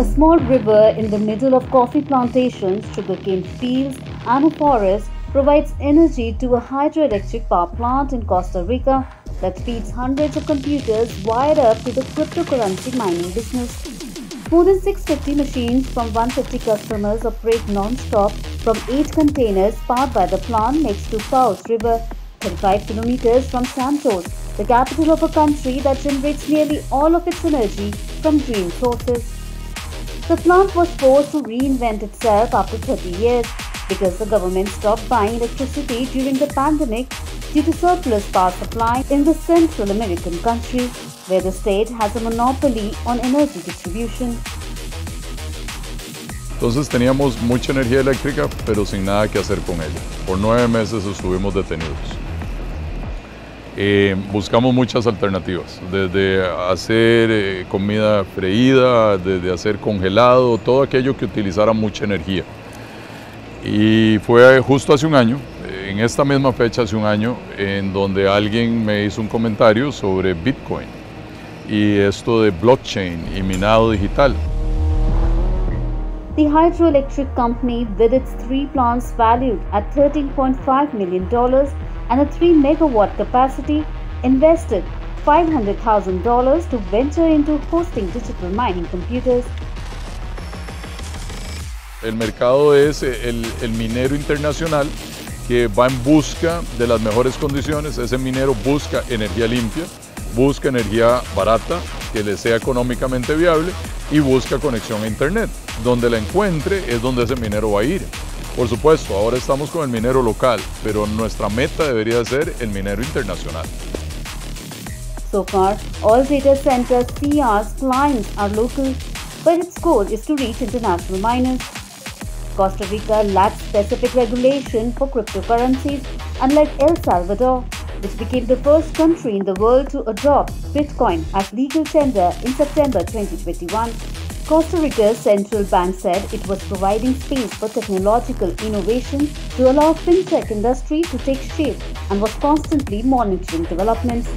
A small river in the middle of coffee plantations, sugarcane fields, and a forest provides energy to a hydroelectric power plant in Costa Rica that feeds hundreds of computers wired up to the cryptocurrency mining business. More than 650 machines from 150 customers operate non-stop from 8 containers powered by the plant next to Paus River, 35 kilometers from Santos, the capital of a country that generates nearly all of its energy from green sources. The plant was forced to reinvent itself after 30 years because the government stopped buying electricity during the pandemic due to surplus power supply in the Central American country, where the state has a monopoly on energy distribution. Entonces teníamos mucha energía eléctrica, pero sin nada que hacer con ella. Por nueve meses estuvimos detenidos. Eh, buscamos muchas alternativas, desde hacer eh, comida freída, desde hacer congelado, todo aquello que utilizara mucha energía. Y fue justo hace un año, en esta misma fecha, hace un año, en donde alguien me hizo un comentario sobre Bitcoin y esto de blockchain y minado digital. The hydroelectric company, with its three plants valued at $13.5 million and a 3 megawatt capacity, invested $500,000 to venture into hosting digital mining computers. El mercado es el, el, minero internacional que va en busca de las mejores condiciones. Ese minero busca energía limpia, busca energía barata, que le sea económicamente viable y busca conexión a Internet. Donde la encuentre es donde ese minero va a ir. Por supuesto, ahora estamos con el minero local, pero nuestra meta debería ser el minero internacional. So far, all data centers CR's clients are local, but its goal is to reach international miners. Costa Rica lacks specific regulation for cryptocurrencies, unlike El Salvador, which became the first country in the world to adopt Bitcoin as legal tender in September 2021. Costa Rica's central bank said it was providing space for technological innovation to allow fintech industry to take shape and was constantly monitoring developments.